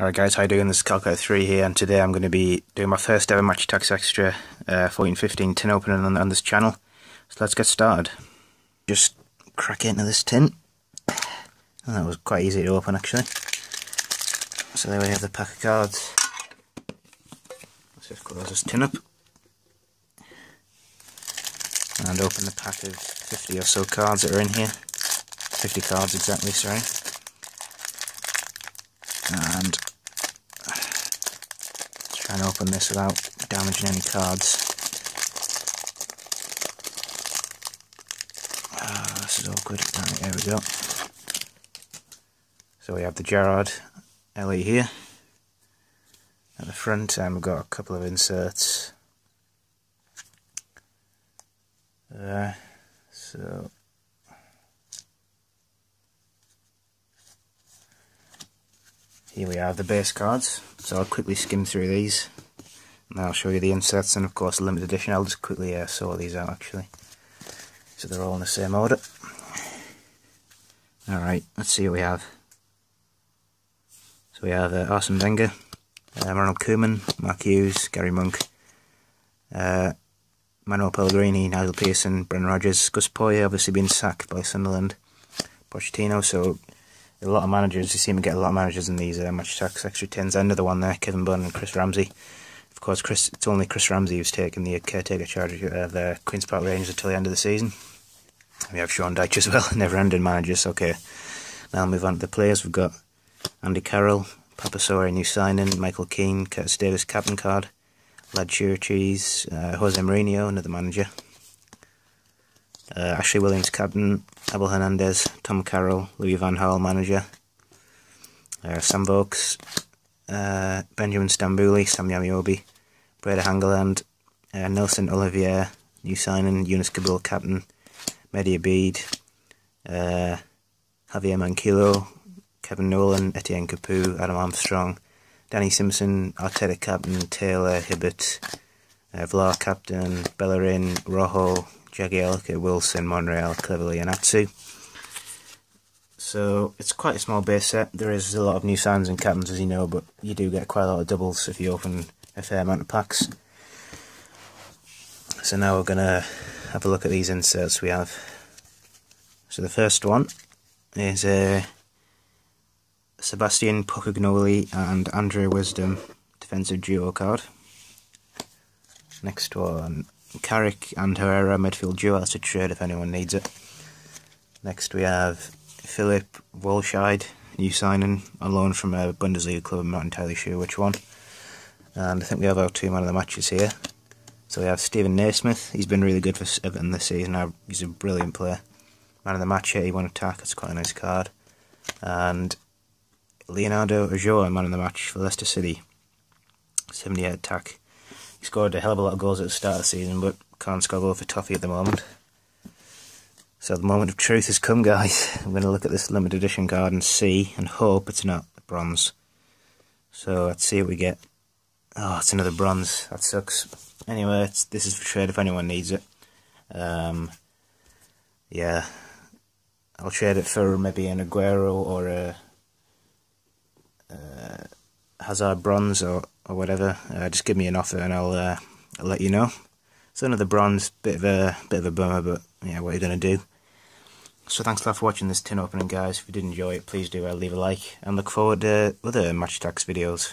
Alright guys, how you doing? This is Card Collector 3 here and today I'm going to be doing my first ever Match Attax Extra uh, 1415 tin opening on, on this channel. So let's get started. Just crack into this tin. And that was quite easy to open actually. So there we have the pack of cards. Let's just close this tin up. And open the pack of 50 or so cards that are in here. 50 cards exactly, sorry and and open this without damaging any cards. Oh, this is awkward. Right, there we go. So we have the Gerard Ellie here at the front, and we've got a couple of inserts. There. So Here we have the base cards, so I'll quickly skim through these and I'll show you the insets and of course the limited edition. I'll just quickly uh, sort these out actually. So they're all in the same order. Alright, let's see what we have. So we have uh, Arsene Wenger, uh, Ronald Koeman, Mark Hughes, Gary Monk, uh, Manuel Pellegrini, Nigel Pearson, Brendan Rodgers, Gus Poyet obviously been sacked by Sunderland, Pochettino, so a lot of managers. You seem to get a lot of managers in these uh, Match Attax extra tens. Another one there, Kevin Bunn and Chris Ramsey. Of course, Chris. It's only Chris Ramsey who's taken the caretaker charge of the Queens Park Rangers until the end of the season. We have Sean Dyche as well, never-ending managers. Okay, now I'll move on to the players. We've got Andy Carroll, Papasouri, new signing, Michael Keane, Curtis Davies, captain card, Lad Cheese, uh, Jose Mourinho, another manager. Uh, Ashley Williams, captain. Abel Hernandez, Tom Carroll, Louis Van Gaal, manager. Sam Vokes, uh, Benjamin Stambouli, Sam Yamiobi, Brede Hangeland, uh, Nelson Oliveira, new signing, Younes Kaboul, captain. Mehdi Abeid, uh, Javier Manquillo, Kevin Nolan, Etienne Capoue, Adam Armstrong, Danny Simpson, Arteta captain, Taylor, Hibbert, uh, Vlaar captain, Bellerin, Rojo, Jagielka, Wilson, Monreal, Cleverley and Atsu. So it's quite a small base set. There is a lot of new signs and captains as you know, but you do get quite a lot of doubles if you open a fair amount of packs. So now we're going to have a look at these inserts we have. So the first one is a uh, Sebastian Pocognoli and Andre Wisdom defensive duo card. Next one, Carrick and Herrera midfield duo. That's a trade if anyone needs it. Next we have Philipp Wollscheid, new signing on loan from a Bundesliga club. I'm not entirely sure which one. And I think we have our two man of the matches here. So we have Steven Naismith. He's been really good for Everton this season. He's a brilliant player. Man of the match here. He won attack. That's quite a nice card. And Leonardo Ulloa, man of the match for Leicester City. 78 attack. He scored a hell of a lot of goals at the start of the season, but can't score goal for Toffee at the moment. So the moment of truth has come, guys. I'm going to look at this limited edition card and see, and hope it's not bronze. So let's see what we get. Oh, it's another bronze. That sucks. Anyway, this is for trade if anyone needs it. Um, yeah, I'll trade it for maybe an Aguero or a Hazard bronze or or whatever, uh, just give me an offer and I'll, uh, I'll let you know. So another bronze, bit of a bit of a bummer, but yeah, what are you gonna do? So thanks a lot for watching this tin opening, guys. If you did enjoy it, please do uh, leave a like and look forward to other Match Attax videos.